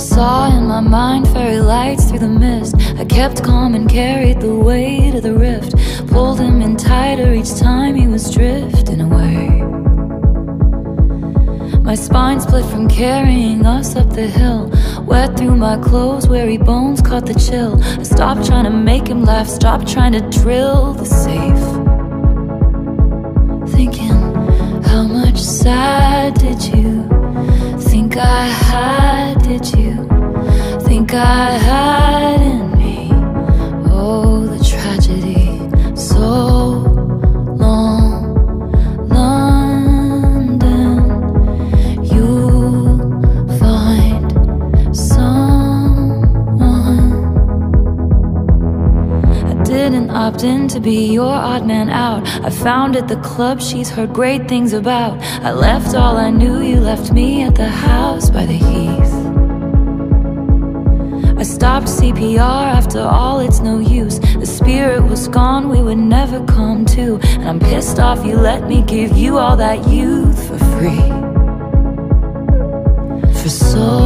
saw in my mind fairy lights through the mist. I kept calm and carried the weight of the rift. Pulled him in tighter each time he was drifting away. My spine split from carrying us up the hill. Wet through my clothes, weary bones caught the chill. I stopped trying to make him laugh, stopped trying to drill the safe. Thinking, how much sad did you think I had? Did you think I had in me? Oh, the tragedy, so long, London. You'll find someone. I didn't opt in to be your odd man out. I found at the club she's heard great things about. I left all I knew, you left me at the house by the heath. I stopped CPR after all, it's no use. The spirit was gone, we would never come to. And I'm pissed off you let me give you all that youth for free. For so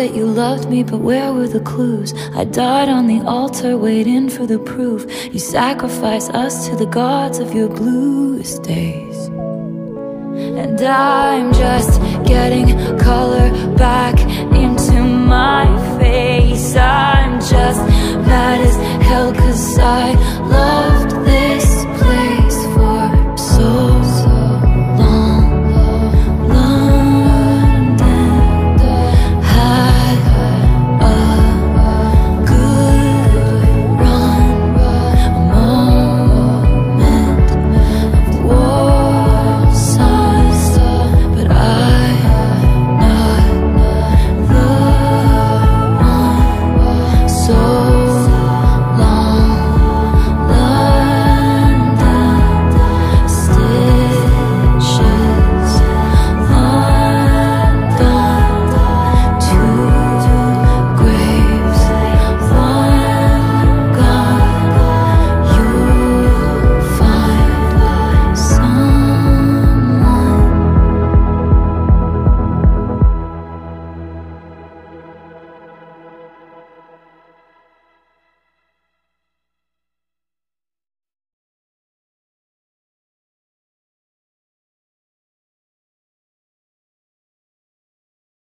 that you loved me, but where were the clues? I died on the altar, waiting for the proof. You sacrificed us to the gods of your bluest days. And I'm just getting color